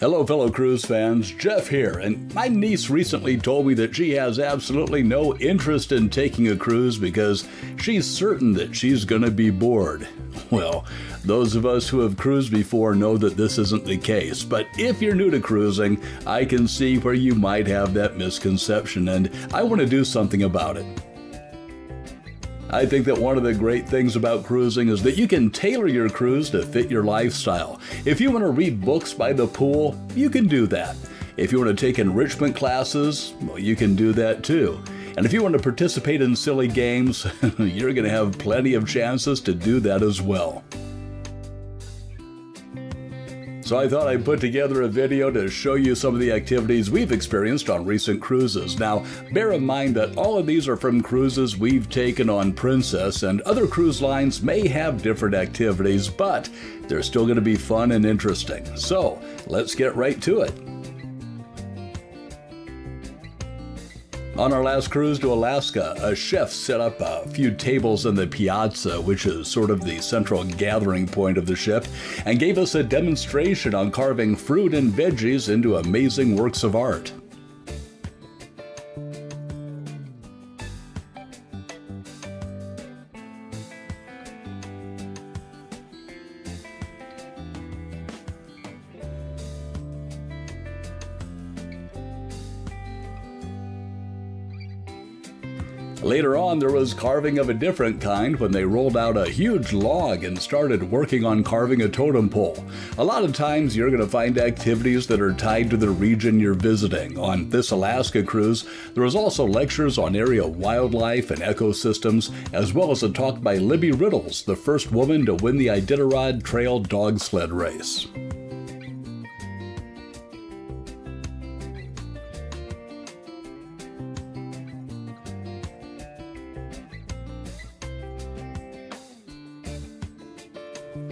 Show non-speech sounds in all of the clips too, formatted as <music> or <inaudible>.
Hello, fellow cruise fans. Jeff here, and my niece recently told me that she has absolutely no interest in taking a cruise because she's certain that she's going to be bored. Well, those of us who have cruised before know that this isn't the case, but if you're new to cruising, I can see where you might have that misconception, and I want to do something about it. I think that one of the great things about cruising is that you can tailor your cruise to fit your lifestyle. If you want to read books by the pool, you can do that. If you want to take enrichment classes, well, you can do that too. And if you want to participate in silly games, <laughs> you're going to have plenty of chances to do that as well. So I thought I'd put together a video to show you some of the activities we've experienced on recent cruises. Now, bear in mind that all of these are from cruises we've taken on Princess, and other cruise lines may have different activities, but they're still going to be fun and interesting. So, let's get right to it. On our last cruise to Alaska, a chef set up a few tables in the piazza, which is sort of the central gathering point of the ship, and gave us a demonstration on carving fruit and veggies into amazing works of art. Later on, there was carving of a different kind when they rolled out a huge log and started working on carving a totem pole. A lot of times, you're going to find activities that are tied to the region you're visiting. On this Alaska cruise, there was also lectures on area wildlife and ecosystems, as well as a talk by Libby Riddles, the first woman to win the Iditarod Trail dog sled race.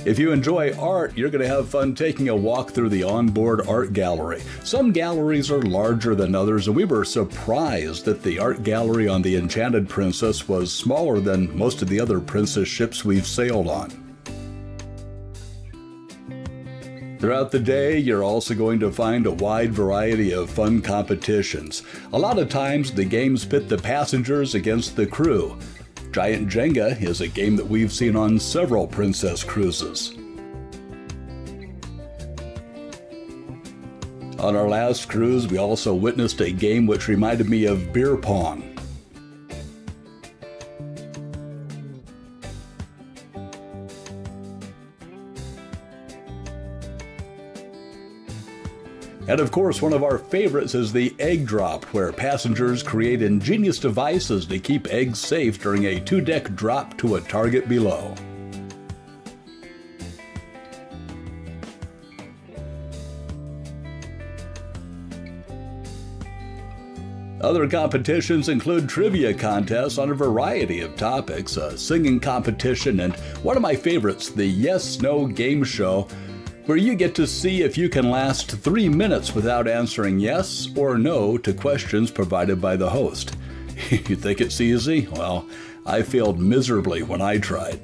If you enjoy art, you're going to have fun taking a walk through the onboard art gallery. Some galleries are larger than others, and we were surprised that the art gallery on the Enchanted Princess was smaller than most of the other Princess ships we've sailed on. Throughout the day, you're also going to find a wide variety of fun competitions. A lot of times, the games pit the passengers against the crew. Giant Jenga is a game that we've seen on several Princess cruises. On our last cruise, we also witnessed a game which reminded me of beer pong. And of course, one of our favorites is the egg drop, where passengers create ingenious devices to keep eggs safe during a two deck drop to a target below. Other competitions include trivia contests on a variety of topics, a singing competition, and one of my favorites, the Yes No Game Show, where you get to see if you can last three minutes without answering yes or no to questions provided by the host. <laughs> you think it's easy? Well, I failed miserably when I tried.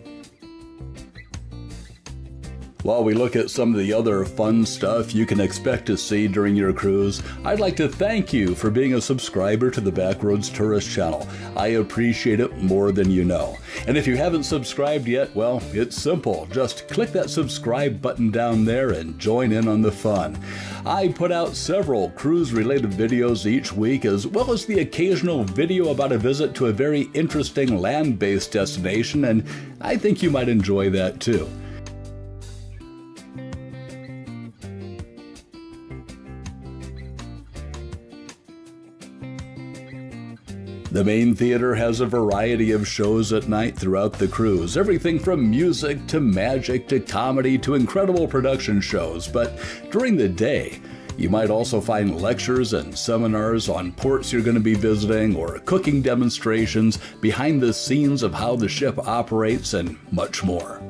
While we look at some of the other fun stuff you can expect to see during your cruise, I'd like to thank you for being a subscriber to the Backroads Tourist channel. I appreciate it more than you know. And if you haven't subscribed yet, well, it's simple. Just click that subscribe button down there and join in on the fun. I put out several cruise related videos each week, as well as the occasional video about a visit to a very interesting land based destination, and I think you might enjoy that too. The main theater has a variety of shows at night throughout the cruise, everything from music to magic to comedy to incredible production shows. But during the day, you might also find lectures and seminars on ports you're going to be visiting or cooking demonstrations, behind the scenes of how the ship operates, and much more.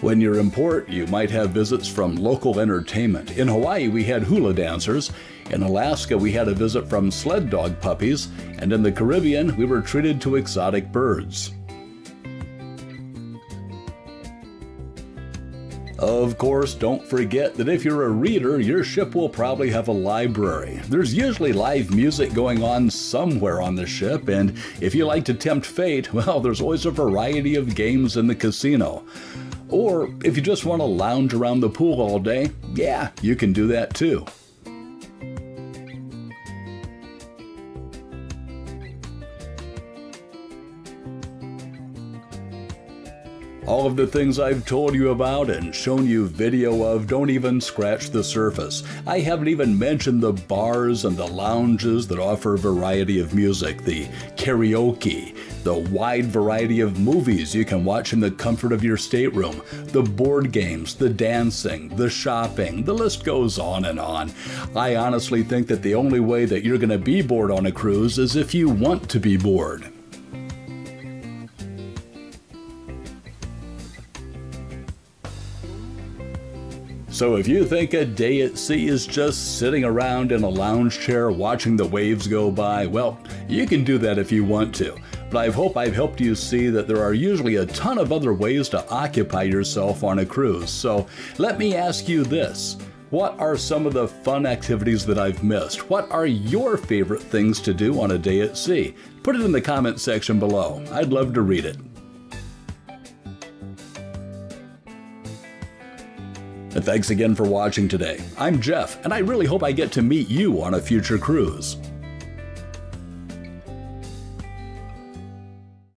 When you're in port, you might have visits from local entertainment. In Hawaii, we had hula dancers. In Alaska, we had a visit from sled dog puppies, and in the Caribbean, we were treated to exotic birds. Of course, don't forget that if you're a reader, your ship will probably have a library. There's usually live music going on somewhere on the ship, and if you like to tempt fate, <laughs> well, there's always a variety of games in the casino. Or if you just want to lounge around the pool all day, yeah, you can do that too. All of the things I've told you about and shown you video of don't even scratch the surface. I haven't even mentioned the bars and the lounges that offer a variety of music, the karaoke, the wide variety of movies you can watch in the comfort of your stateroom, the board games, the dancing, the shopping, the list goes on and on. I honestly think that the only way that you're going to be bored on a cruise is if you want to be bored. So if you think a day at sea is just sitting around in a lounge chair watching the waves go by, well, you can do that if you want to. But I hope I've helped you see that there are usually a ton of other ways to occupy yourself on a cruise. So let me ask you this. What are some of the fun activities that I've missed? What are your favorite things to do on a day at sea? Put it in the comment section below. I'd love to read it. And thanks again for watching today. I'm Jeff, and I really hope I get to meet you on a future cruise.